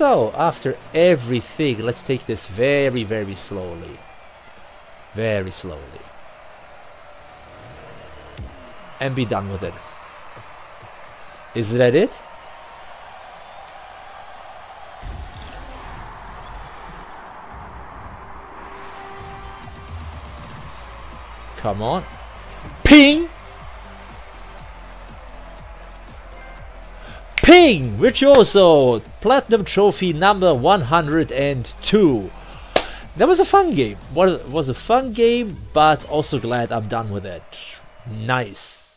So, after everything, let's take this very, very slowly. Very slowly. And be done with it. Is that it? Come on. Ping! Ping! Virtuoso! Platinum Trophy number 102. That was a fun game. What was a fun game, but also glad I'm done with it. Nice.